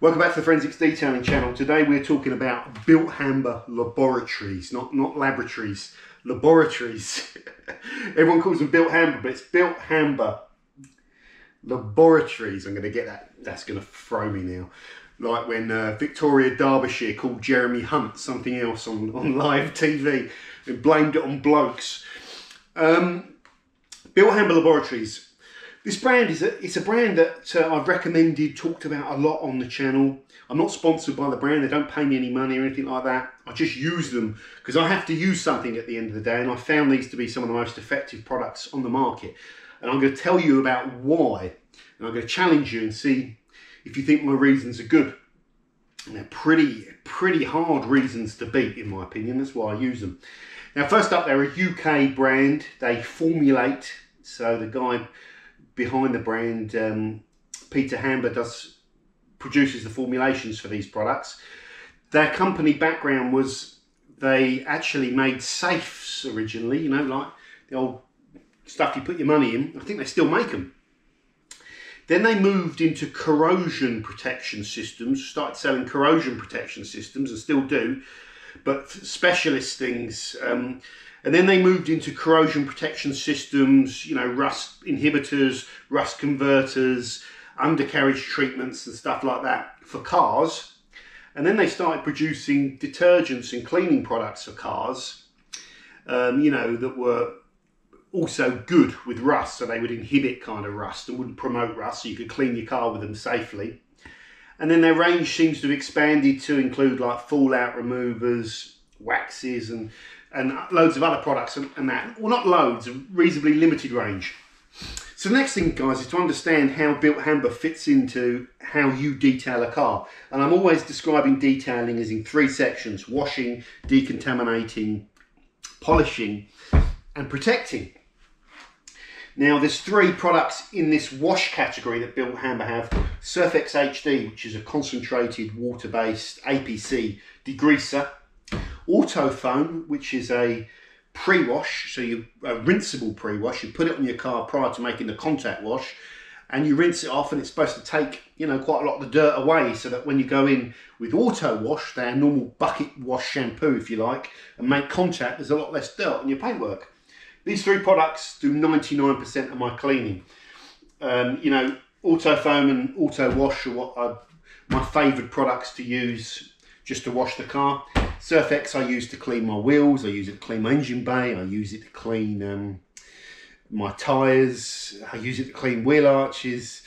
Welcome back to the Forensics Detailing channel. Today we're talking about Bilt Hamber Laboratories, not, not laboratories, laboratories. Everyone calls them Bilt Hamber, but it's Bilt Hamber Laboratories. I'm going to get that, that's going to throw me now. Like when uh, Victoria Derbyshire called Jeremy Hunt something else on, on live TV and blamed it on blokes. Um, Bilt Hamber Laboratories this brand is a, it's a brand that uh, I've recommended, talked about a lot on the channel. I'm not sponsored by the brand, they don't pay me any money or anything like that. I just use them because I have to use something at the end of the day and I found these to be some of the most effective products on the market. And I'm going to tell you about why and I'm going to challenge you and see if you think my reasons are good. And they're pretty, pretty hard reasons to beat in my opinion, that's why I use them. Now first up, they're a UK brand, they formulate, so the guy behind the brand, um, Peter Hamber does produces the formulations for these products. Their company background was they actually made safes originally, you know, like the old stuff you put your money in. I think they still make them. Then they moved into corrosion protection systems, started selling corrosion protection systems and still do, but specialist things. Um, and then they moved into corrosion protection systems, you know, rust inhibitors, rust converters, undercarriage treatments and stuff like that for cars. And then they started producing detergents and cleaning products for cars, um, you know, that were also good with rust. So they would inhibit kind of rust and wouldn't promote rust, so you could clean your car with them safely. And then their range seems to have expanded to include like fallout removers, waxes, and and loads of other products and, and that. Well, not loads, a reasonably limited range. So the next thing, guys, is to understand how Bilt Hamber fits into how you detail a car. And I'm always describing detailing as in three sections, washing, decontaminating, polishing, and protecting. Now, there's three products in this wash category that Bilt Hamber have. Surfex HD, which is a concentrated water-based APC degreaser. Autofoam, which is a pre-wash, so you a rinseable pre-wash. You put it on your car prior to making the contact wash, and you rinse it off, and it's supposed to take you know quite a lot of the dirt away, so that when you go in with auto wash, their normal bucket wash shampoo, if you like, and make contact, there's a lot less dirt on your paintwork. These three products do 99% of my cleaning. Um, you know, auto foam and Auto Wash are what my favourite products to use just to wash the car. Surfex I use to clean my wheels, I use it to clean my engine bay, I use it to clean um, my tyres, I use it to clean wheel arches,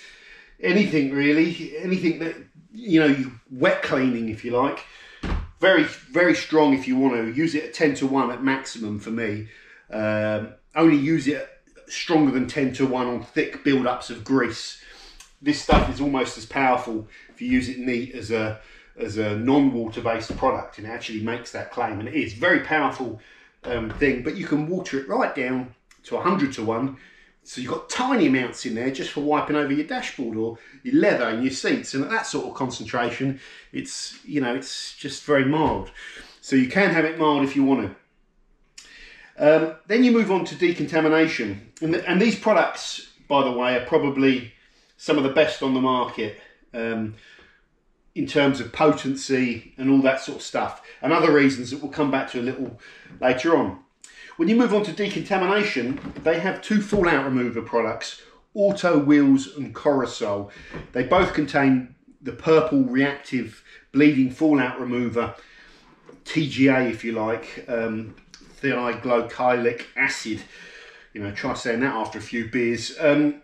anything really, anything that, you know, wet cleaning if you like. Very, very strong if you want to. Use it at 10 to 1 at maximum for me. Um, only use it stronger than 10 to 1 on thick build-ups of grease. This stuff is almost as powerful if you use it neat as a as a non-water based product and actually makes that claim and it is very powerful um, thing but you can water it right down to 100 to 1 so you've got tiny amounts in there just for wiping over your dashboard or your leather and your seats and at that sort of concentration it's you know it's just very mild. So you can have it mild if you want to. Um, then you move on to decontamination and, and these products by the way are probably some of the best on the market. Um, in terms of potency and all that sort of stuff, and other reasons that we'll come back to a little later on. When you move on to decontamination, they have two fallout remover products, Auto Wheels and Korrosol. They both contain the purple reactive bleeding fallout remover, TGA if you like, um, thioglycolic acid. You know, try saying that after a few beers. Um,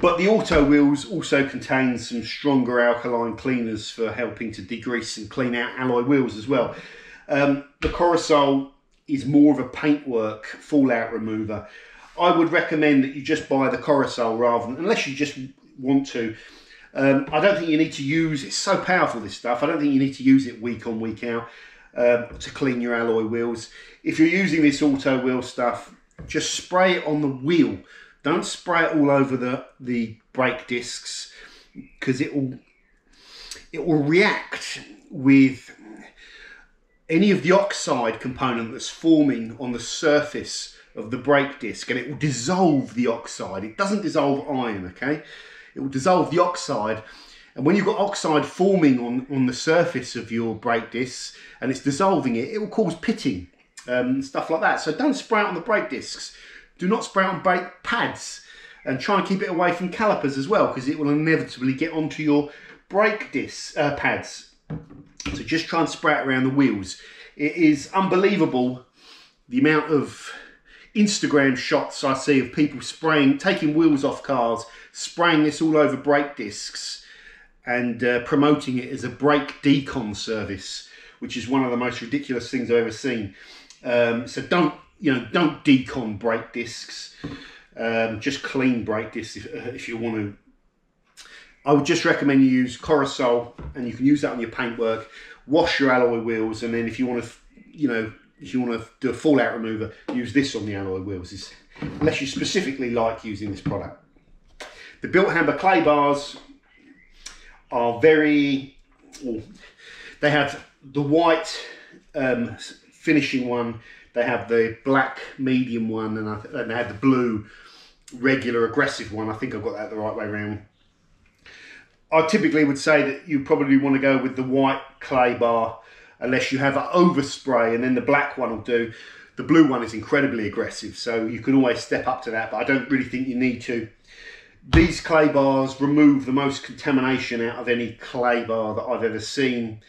but the auto wheels also contain some stronger alkaline cleaners for helping to degrease and clean out alloy wheels as well. Um, the Korrosol is more of a paintwork fallout remover. I would recommend that you just buy the Korrosol rather than, unless you just want to. Um, I don't think you need to use, it's so powerful this stuff, I don't think you need to use it week on week out um, to clean your alloy wheels. If you're using this auto wheel stuff, just spray it on the wheel don't spray it all over the, the brake discs because it will it will react with any of the oxide component that's forming on the surface of the brake disc and it will dissolve the oxide. It doesn't dissolve iron, okay? It will dissolve the oxide And when you've got oxide forming on, on the surface of your brake discs and it's dissolving it, it will cause pitting, um, stuff like that. So don't spray it on the brake discs. Do not spray it on brake pads and try and keep it away from calipers as well because it will inevitably get onto your brake disc uh, pads. So just try and spray it around the wheels. It is unbelievable the amount of Instagram shots I see of people spraying, taking wheels off cars, spraying this all over brake discs and uh, promoting it as a brake decon service, which is one of the most ridiculous things I've ever seen. Um, so don't, you know, don't decon brake discs. Um, just clean brake discs if, uh, if you want to. I would just recommend you use Korrosol, and you can use that on your paintwork. Wash your alloy wheels, and then if you want to, you know, if you want to do a fallout remover, use this on the alloy wheels. It's, unless you specifically like using this product. The Bilt Hamber clay bars are very, well, they have the white um, finishing one, they have the black medium one, and, I, and they have the blue regular aggressive one. I think I've got that the right way around. I typically would say that you probably want to go with the white clay bar unless you have an overspray and then the black one will do. The blue one is incredibly aggressive, so you can always step up to that, but I don't really think you need to. These clay bars remove the most contamination out of any clay bar that I've ever seen.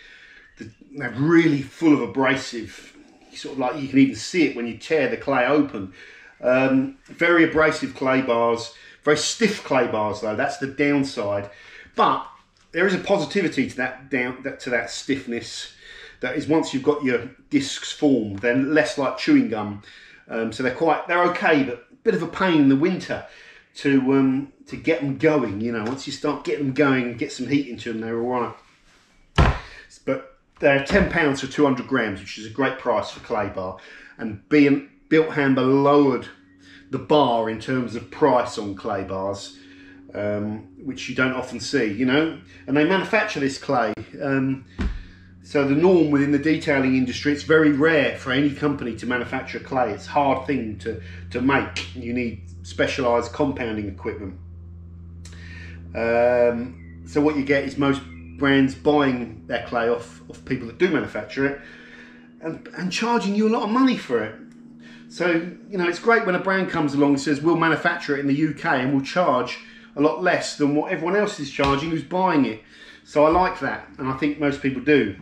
They're really full of abrasive. Sort of like you can even see it when you tear the clay open. Um, very abrasive clay bars, very stiff clay bars though. That's the downside. But there is a positivity to that down that, to that stiffness. That is once you've got your discs formed, they're less like chewing gum. Um, so they're quite they're okay, but a bit of a pain in the winter to um, to get them going. You know, once you start getting them going, get some heat into them, they're all right. They're ten pounds for two hundred grams, which is a great price for clay bar. And being Bilt Hamber lowered the bar in terms of price on clay bars, um, which you don't often see. You know, and they manufacture this clay. Um, so the norm within the detailing industry, it's very rare for any company to manufacture clay. It's a hard thing to, to make. You need specialised compounding equipment. Um, so what you get is most brands buying their clay off of people that do manufacture it and, and charging you a lot of money for it. So, you know, it's great when a brand comes along and says, we'll manufacture it in the UK and we'll charge a lot less than what everyone else is charging who's buying it. So I like that, and I think most people do.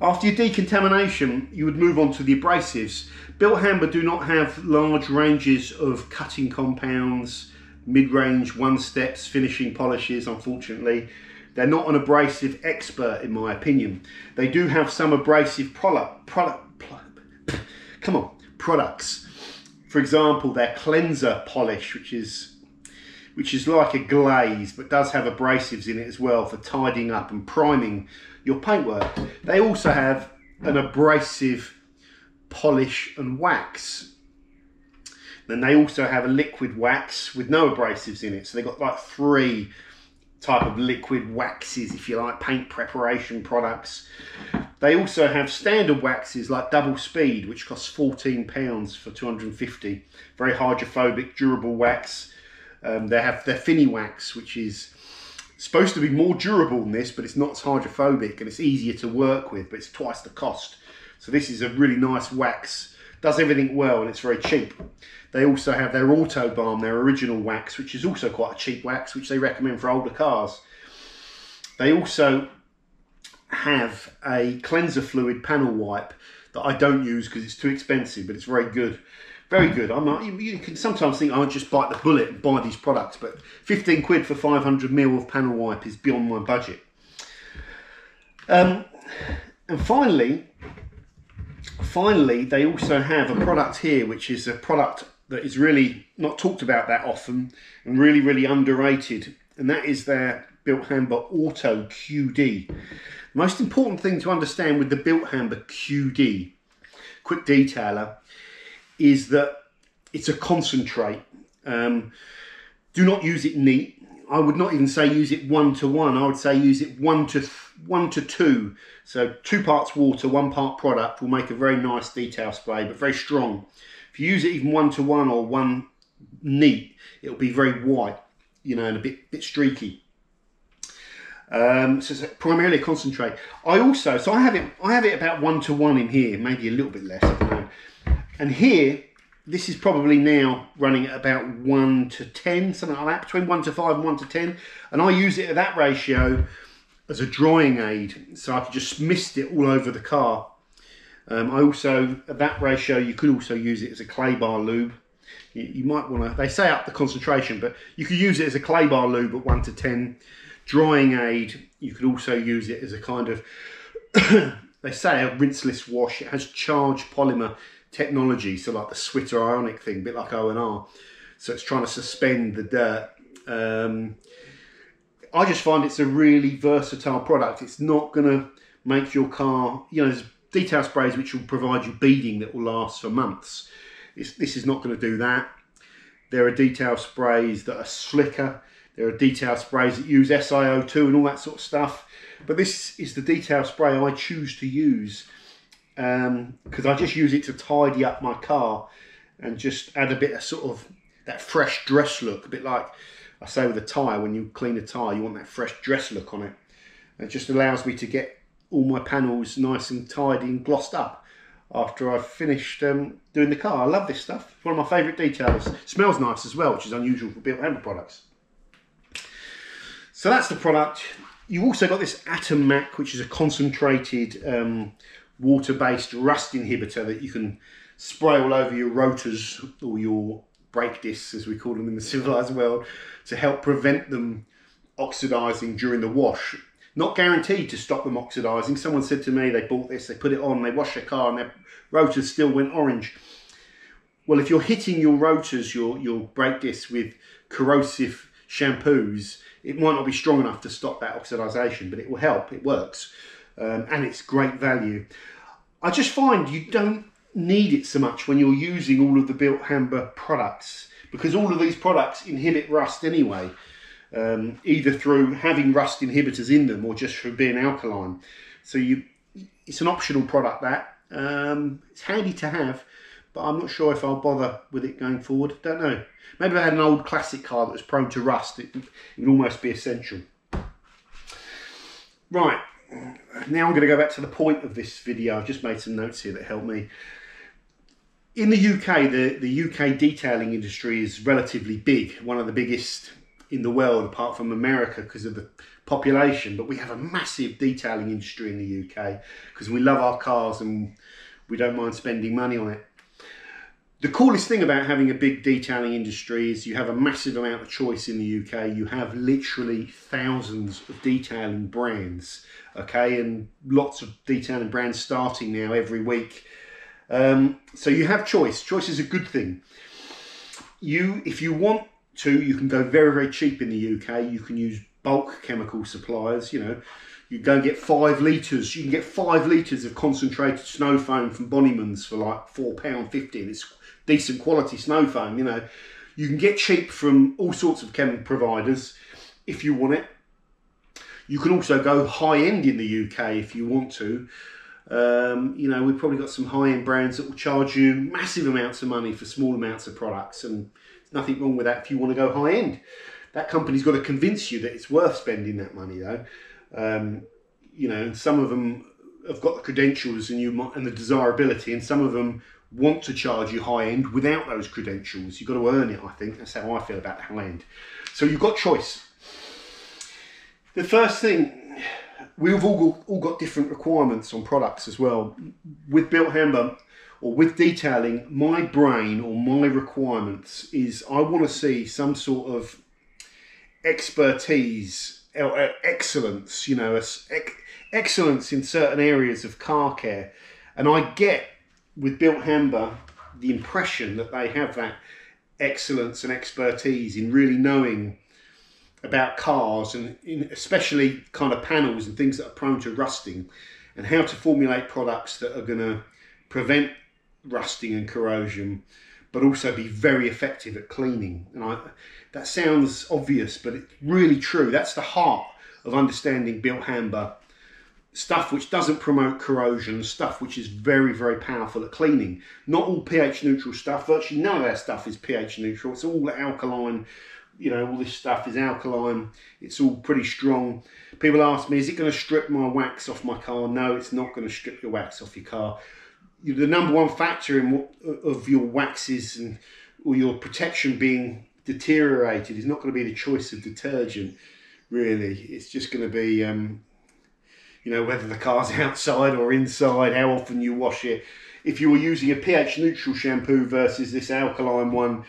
After your decontamination, you would move on to the abrasives. Bilt Hamber do not have large ranges of cutting compounds, mid-range one-steps, finishing polishes, unfortunately. They're not an abrasive expert, in my opinion. They do have some abrasive product, product, product come on, products. For example, their cleanser polish, which is which is like a glaze, but does have abrasives in it as well for tidying up and priming your paintwork. They also have an abrasive polish and wax. Then they also have a liquid wax with no abrasives in it. So they've got like three type of liquid waxes, if you like, paint preparation products. They also have standard waxes like double speed, which costs 14 pounds for 250. Very hydrophobic, durable wax. Um, they have their Fini wax, which is supposed to be more durable than this, but it's not as hydrophobic and it's easier to work with, but it's twice the cost. So this is a really nice wax, does everything well and it's very cheap. They also have their Autobalm, their original wax, which is also quite a cheap wax, which they recommend for older cars. They also have a cleanser fluid panel wipe that I don't use because it's too expensive, but it's very good. Very good. I'm not, you, can sometimes think I'll just bite the bullet and buy these products, but 15 quid for 500 mil of panel wipe is beyond my budget. Um, and finally, finally, they also have a product here, which is a product that is really not talked about that often and really, really underrated, and that is their Bilt Hamber Auto QD. The most important thing to understand with the Bilt Hamber QD, quick detailer, is that it's a concentrate. Um, do not use it neat. I would not even say use it one to one. I would say use it one to one to two. So two parts water, one part product will make a very nice detail spray, but very strong. If you use it even one to one or one neat, it'll be very white, you know, and a bit bit streaky. Um, so it's primarily a concentrate. I also, so I have it, I have it about one to one in here, maybe a little bit less. And here, this is probably now running at about one to ten, something like that, between one to five and one to ten. And I use it at that ratio as a drying aid, so I could just mist it all over the car. Um, I also, at that ratio, you could also use it as a clay bar lube. You, you might want to, they say up the concentration, but you could use it as a clay bar lube at 1 to 10. Drying aid, you could also use it as a kind of, they say a rinseless wash. It has charged polymer technology, so like the zwitterionic thing, a bit like O&R. So it's trying to suspend the dirt. Um, I just find it's a really versatile product. It's not going to make your car, you know, there's detail sprays which will provide you beading that will last for months. It's, this is not going to do that. There are detail sprays that are slicker. There are detail sprays that use SiO2 and all that sort of stuff. But this is the detail spray I choose to use because um, I just use it to tidy up my car and just add a bit of sort of that fresh dress look, a bit like I say with a tyre, when you clean a tyre, you want that fresh dress look on it. It just allows me to get all my panels nice and tidy and glossed up after I've finished um, doing the car. I love this stuff. It's one of my favourite details. It smells nice as well, which is unusual for Bilt Hamber products. So that's the product. You've also got this Atom Mac, which is a concentrated um, water-based rust inhibitor that you can spray all over your rotors or your brake discs, as we call them in the civilized world, to help prevent them oxidizing during the wash. Not guaranteed to stop them oxidizing. Someone said to me they bought this, they put it on, they washed their car, and their rotors still went orange. Well, if you're hitting your rotors, your, your brake discs with corrosive shampoos, it might not be strong enough to stop that oxidization, but it will help. It works. Um, and it's great value. I just find you don't need it so much when you're using all of the Bilt Hamber products because all of these products inhibit rust anyway, um, either through having rust inhibitors in them or just for being alkaline. So you, it's an optional product that um, it's handy to have, but I'm not sure if I'll bother with it going forward. Don't know. Maybe if I had an old classic car that was prone to rust, it, it would almost be essential. Right, now I'm going to go back to the point of this video. I've just made some notes here that help me in the UK, the, the UK detailing industry is relatively big, one of the biggest in the world, apart from America, because of the population. But we have a massive detailing industry in the UK because we love our cars and we don't mind spending money on it. The coolest thing about having a big detailing industry is you have a massive amount of choice in the UK. You have literally thousands of detailing brands, okay, and lots of detailing brands starting now every week um, so you have choice. Choice is a good thing. You, if you want to, you can go very, very cheap in the UK. You can use bulk chemical suppliers. You know, you go and get five litres. You can get five litres of concentrated snow foam from Bonnyman's for like four pound fifty. It's decent quality snow foam. You know, you can get cheap from all sorts of chem providers if you want it. You can also go high end in the UK if you want to. Um, you know, we've probably got some high-end brands that will charge you massive amounts of money for small amounts of products, and there's nothing wrong with that if you want to go high-end. That company's got to convince you that it's worth spending that money, though. Um, you know, some of them have got the credentials and you and the desirability, and some of them want to charge you high end without those credentials. You've got to earn it, I think. That's how I feel about high end. So you've got choice. The first thing we've all got, all got different requirements on products as well. With Bilt Hamber or with detailing, my brain or my requirements is I want to see some sort of expertise, uh, excellence, you know, excellence in certain areas of car care. And I get with Bilt Hamber the impression that they have that excellence and expertise in really knowing about cars and especially kind of panels and things that are prone to rusting and how to formulate products that are going to prevent rusting and corrosion but also be very effective at cleaning. And I, that sounds obvious but it's really true. That's the heart of understanding Bilt Hamber stuff which doesn't promote corrosion stuff which is very very powerful at cleaning. Not all pH neutral stuff. Virtually none of our stuff is pH neutral. It's all alkaline you know, all this stuff is alkaline, it's all pretty strong. People ask me, is it going to strip my wax off my car? No, it's not going to strip your wax off your car. The number one factor in what, of your waxes and or your protection being deteriorated is not going to be the choice of detergent. Really, it's just going to be, um, you know, whether the car's outside or inside, how often you wash it. If you were using a pH neutral shampoo versus this alkaline one,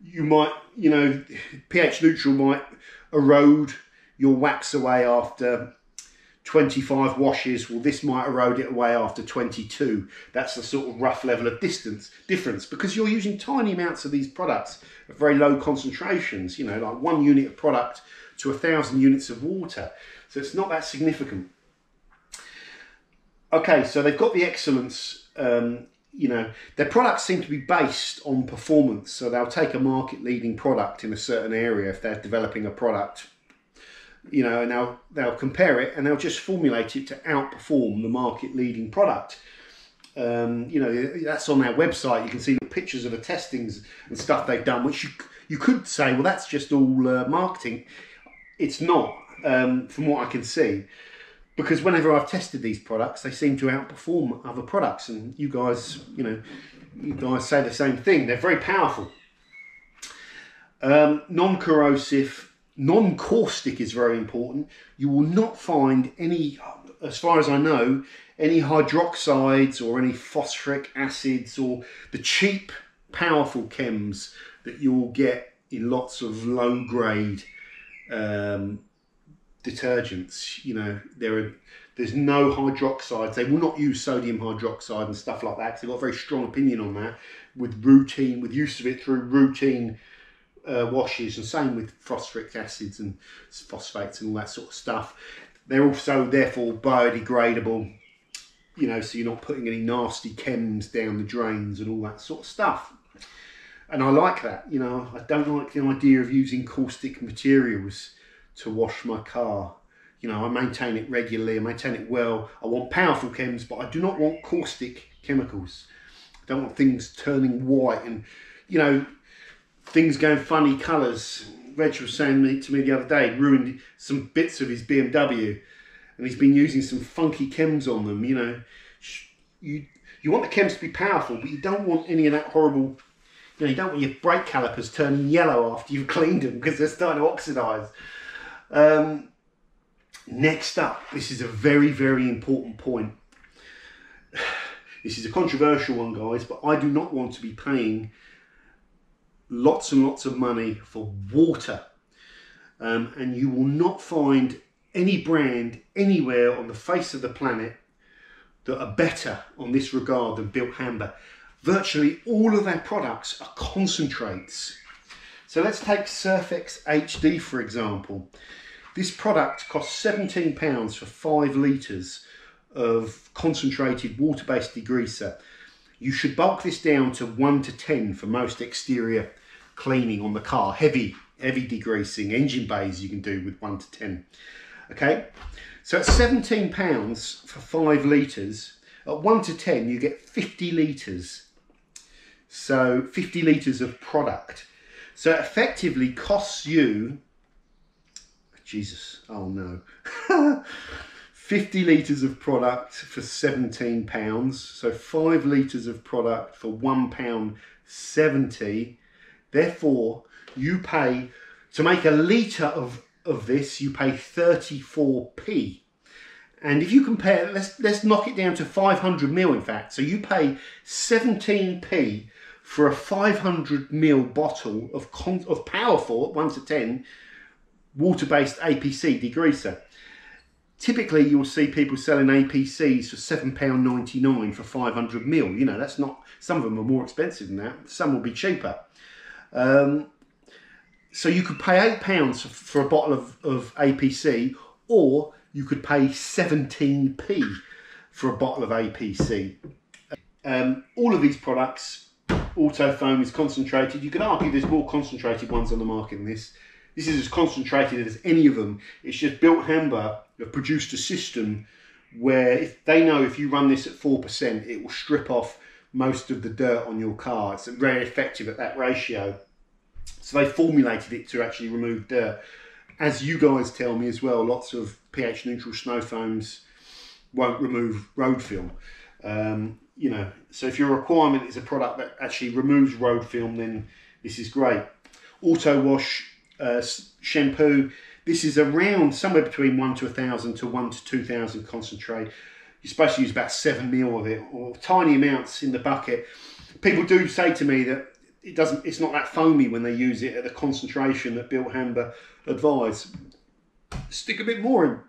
you might, you know, pH neutral might erode your wax away after 25 washes. Well, this might erode it away after 22. That's the sort of rough level of distance difference because you're using tiny amounts of these products at very low concentrations, you know, like one unit of product to a thousand units of water. So it's not that significant. Okay, so they've got the excellence um, you know, their products seem to be based on performance. So they'll take a market leading product in a certain area if they're developing a product, you know, and they'll, they'll compare it and they'll just formulate it to outperform the market leading product. Um, you know, that's on their website. You can see the pictures of the testings and stuff they've done, which you, you could say, well, that's just all uh, marketing. It's not, um, from what I can see because whenever I've tested these products, they seem to outperform other products. And you guys, you know, you guys say the same thing. They're very powerful. Um, non-corrosive, non-caustic is very important. You will not find any, as far as I know, any hydroxides or any phosphoric acids or the cheap, powerful chems that you will get in lots of low-grade um, detergents. You know, there are there's no hydroxides. They will not use sodium hydroxide and stuff like that they've got a very strong opinion on that with routine, with use of it through routine uh, washes, and same with phosphoric acids and phosphates and all that sort of stuff. They're also therefore biodegradable. You know, so you're not putting any nasty chems down the drains and all that sort of stuff. And I like that. You know, I don't like the idea of using caustic materials to wash my car. You know, I maintain it regularly, I maintain it well. I want powerful chems, but I do not want caustic chemicals. I don't want things turning white and, you know, things going funny colours. Reg was saying to me the other day, ruined some bits of his BMW and he's been using some funky chems on them, you know. You, you want the chems to be powerful, but you don't want any of that horrible you know, you don't want your brake calipers turning yellow after you've cleaned them because they're starting to oxidise. Um, next up, this is a very, very important point. This is a controversial one, guys, but I do not want to be paying lots and lots of money for water. Um, and you will not find any brand anywhere on the face of the planet that are better on this regard than Bilt Hamber. Virtually all of their products are concentrates. So let's take Surfex HD for example. This product costs £17 for five litres of concentrated water-based degreaser. You should bulk this down to 1 to 10 for most exterior cleaning on the car. Heavy, heavy degreasing, engine bays you can do with 1 to 10. Okay, so it's £17 for 5 litres. At 1 to 10 you get 50 litres. So 50 litres of product. So it effectively costs you Jesus, oh no. 50 litres of product for 17 pounds. So five litres of product for one pound 70. Therefore, you pay, to make a litre of, of this, you pay 34p. And if you compare, let's, let's knock it down to 500 mil in fact. So you pay 17p for a 500 mil bottle of, of powerful, 1 to 10, water-based APC degreaser. Typically, you'll see people selling APCs for £7.99 for 500 mil. You know, that's not, some of them are more expensive than that. Some will be cheaper. Um, so you could pay £8 for a bottle of, of APC or you could pay 17p for a bottle of APC. Um, all of these products, Autofoam is concentrated. You could argue there's more concentrated ones on the market than this. This is as concentrated as any of them. It's just Bilt Hamber have produced a system where if they know if you run this at 4%, it will strip off most of the dirt on your car. It's very effective at that ratio. So they formulated it to actually remove dirt. as you guys tell me as well, lots of pH neutral snow foams won't remove road film. Um, you know, so if your requirement is a product that actually removes road film, then this is great. Auto wash uh, shampoo. This is around somewhere between one to a thousand to one to two thousand concentrate. You're supposed to use about seven mil of it, or tiny amounts in the bucket. People do say to me that it doesn't. It's not that foamy when they use it at the concentration that Bill Hamber advise. Stick a bit more in.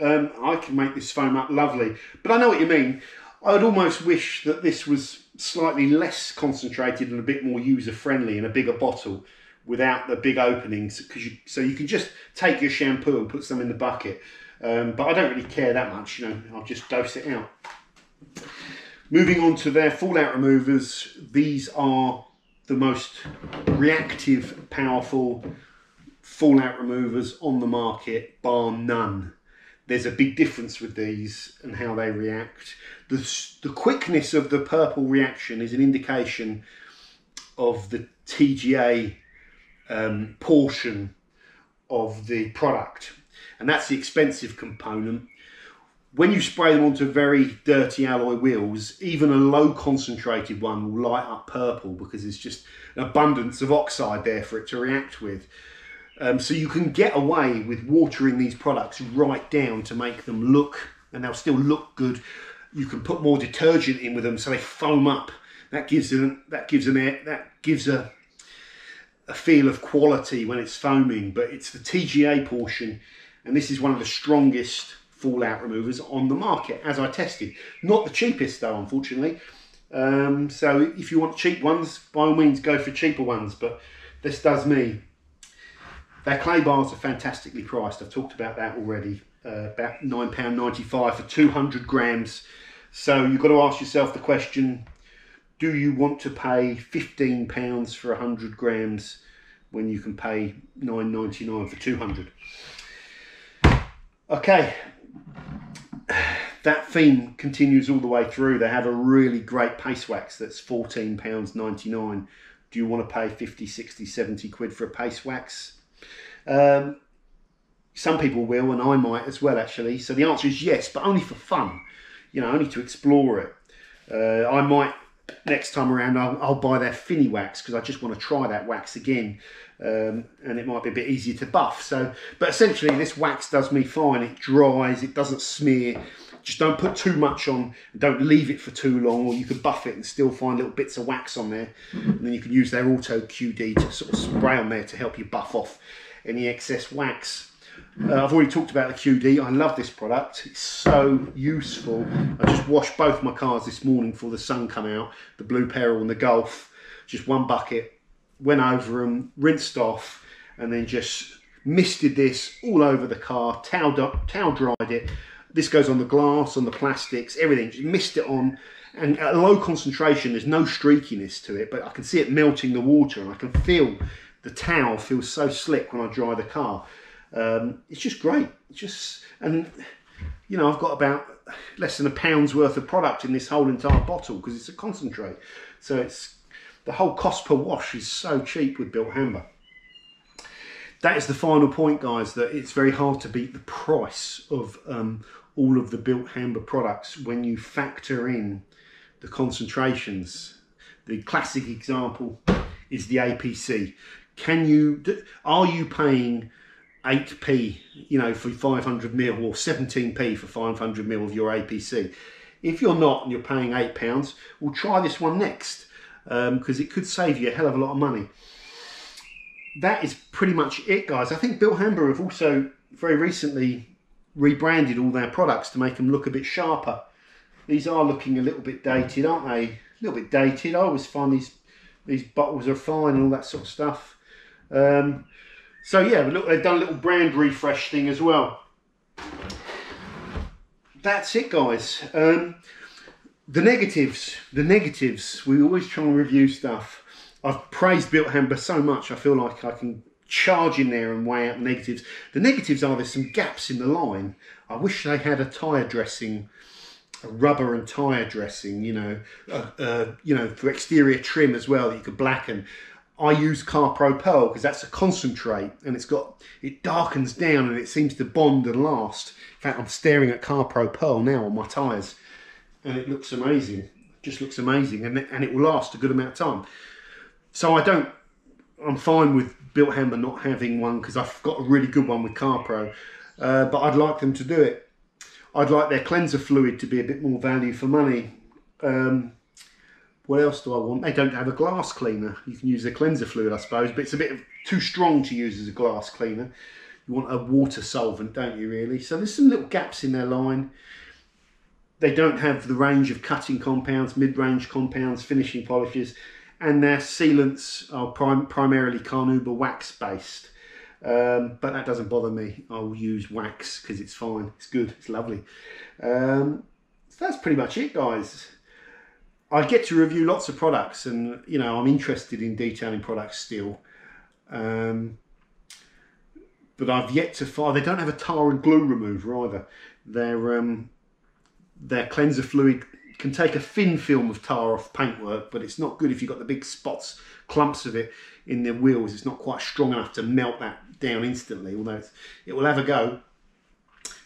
Um, I can make this foam up lovely, but I know what you mean. I'd almost wish that this was slightly less concentrated and a bit more user friendly in a bigger bottle without the big openings because you so you can just take your shampoo and put some in the bucket. Um, but I don't really care that much you know I'll just dose it out. Moving on to their fallout removers these are the most reactive powerful fallout removers on the market bar none there's a big difference with these and how they react. The, the quickness of the purple reaction is an indication of the TGA um, portion of the product, and that's the expensive component. When you spray them onto very dirty alloy wheels, even a low concentrated one will light up purple because there's just an abundance of oxide there for it to react with. Um, so you can get away with watering these products right down to make them look, and they'll still look good. You can put more detergent in with them so they foam up. That gives them that gives them that gives a a feel of quality when it's foaming. But it's the TGA portion, and this is one of the strongest fallout removers on the market as I tested. Not the cheapest though, unfortunately. Um, so if you want cheap ones, by all means go for cheaper ones. But this does me their clay bars are fantastically priced. I've talked about that already. Uh, about £9.95 for 200 grams. So you've got to ask yourself the question do you want to pay £15 for 100 grams when you can pay $9.99 for 200? Okay, that theme continues all the way through. They have a really great paste wax that's £14.99. Do you want to pay 50, 60, 70 quid for a paste wax? Um, some people will, and I might as well, actually. So the answer is yes, but only for fun. You know, only to explore it. Uh, I might next time around. I'll, I'll buy their Finny wax because I just want to try that wax again, um, and it might be a bit easier to buff. So, but essentially, this wax does me fine. It dries. It doesn't smear. Just don't put too much on. Don't leave it for too long, or you can buff it and still find little bits of wax on there. And then you can use their Auto QD to sort of spray on there to help you buff off any excess wax. Uh, I've already talked about the QD. I love this product. It's so useful. I just washed both my cars this morning before the sun come out. The Blue Peril and the Golf. Just one bucket. Went over them, rinsed off, and then just misted this all over the car. Towel, towel dried it. This goes on the glass, on the plastics, everything. Just mist it on. And at low concentration, there's no streakiness to it, but I can see it melting the water and I can feel the towel feels so slick when I dry the car. Um, it's just great. It's just and you know I've got about less than a pound's worth of product in this whole entire bottle because it's a concentrate. So it's the whole cost per wash is so cheap with Bilt Hamber. That is the final point, guys. That it's very hard to beat the price of um, all of the Bilt Hamber products when you factor in the concentrations. The classic example is the APC can you are you paying 8p you know for 500 mil or 17p for 500 mil of your apc if you're not and you're paying eight pounds we'll try this one next because um, it could save you a hell of a lot of money. That is pretty much it guys. I think Bill Hamber have also very recently rebranded all their products to make them look a bit sharper these are looking a little bit dated aren't they a little bit dated i always find these these bottles are fine and all that sort of stuff um, so yeah, look, they've done a little brand refresh thing as well. That's it, guys. Um, the negatives, the negatives. We always try and review stuff. I've praised Bilt Hamber so much. I feel like I can charge in there and weigh out negatives. The negatives are there's some gaps in the line. I wish they had a tyre dressing, a rubber and tyre dressing. You know, uh, uh, you know for exterior trim as well that you could blacken. I use CarPro Pearl because that's a concentrate and it's got it darkens down and it seems to bond and last. In fact, I'm staring at CarPro Pearl now on my tyres and it looks amazing. Just looks amazing and and it will last a good amount of time. So I don't. I'm fine with Bilt Hamber not having one because I've got a really good one with CarPro, uh, but I'd like them to do it. I'd like their cleanser fluid to be a bit more value for money. Um, what else do I want? They don't have a glass cleaner. You can use their cleanser fluid, I suppose, but it's a bit too strong to use as a glass cleaner. You want a water solvent, don't you, really? So there's some little gaps in their line. They don't have the range of cutting compounds, mid-range compounds, finishing polishes, and their sealants are prim primarily Carnauba wax based. Um, but that doesn't bother me. I'll use wax because it's fine. It's good. It's lovely. Um, so that's pretty much it, guys. I get to review lots of products, and you know I'm interested in detailing products still. Um, but I've yet to find they don't have a tar and glue remover either. Their um, their cleanser fluid can take a thin film of tar off paintwork, but it's not good if you've got the big spots, clumps of it in the wheels. It's not quite strong enough to melt that down instantly, although it will have a go.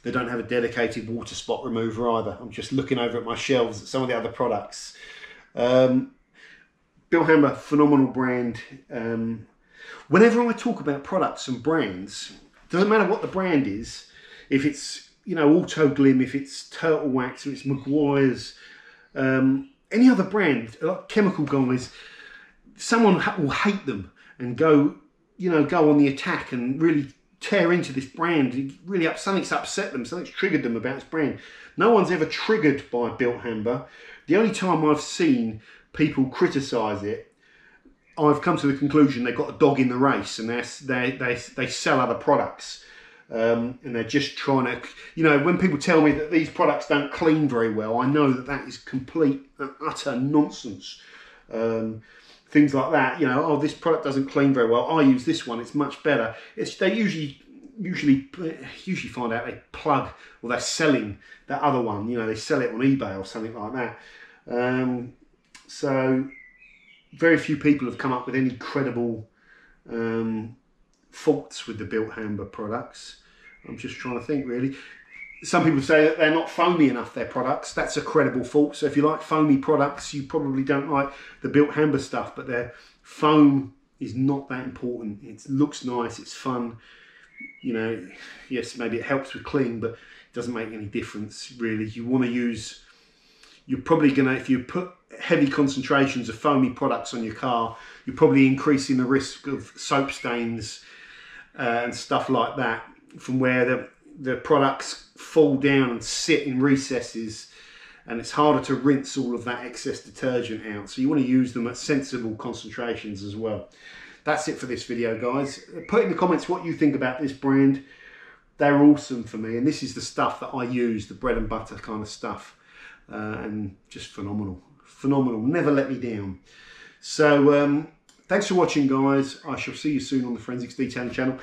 They don't have a dedicated water spot remover either. I'm just looking over at my shelves at some of the other products. Um, Bilt Hamber, phenomenal brand. Um, whenever I talk about products and brands, doesn't matter what the brand is, if it's you know Autoglym, if it's Turtle Wax, if it's Meguiar's, um, any other brand, like chemical guys, someone will hate them and go, you know, go on the attack and really tear into this brand. Really, up, something's upset them, something's triggered them about this brand. No one's ever triggered by Bilt Hamber. The only time I've seen people criticise it, I've come to the conclusion they've got a dog in the race and they they they they sell other products. Um, and they're just trying to, you know, when people tell me that these products don't clean very well, I know that that is complete and utter nonsense. Um, things like that, you know, oh, this product doesn't clean very well. I use this one; it's much better. It's they usually usually usually find out they plug or they're selling that other one. You know, they sell it on eBay or something like that. Um, so very few people have come up with any credible um, faults with the Bilt Hamber products. I'm just trying to think really. Some people say that they're not foamy enough, their products. That's a credible fault. So if you like foamy products, you probably don't like the Bilt Hamber stuff, but their foam is not that important. It looks nice, it's fun. You know, yes, maybe it helps with clean, but it doesn't make any difference really. You want to use, you're probably going to, if you put heavy concentrations of foamy products on your car, you're probably increasing the risk of soap stains uh, and stuff like that from where the, the products fall down and sit in recesses and it's harder to rinse all of that excess detergent out. So you want to use them at sensible concentrations as well. That's it for this video, guys. Put in the comments what you think about this brand. They're awesome for me, and this is the stuff that I use, the bread and butter kind of stuff, uh, and just phenomenal. Phenomenal, never let me down. So, um, thanks for watching, guys. I shall see you soon on the Forensics Detailing channel.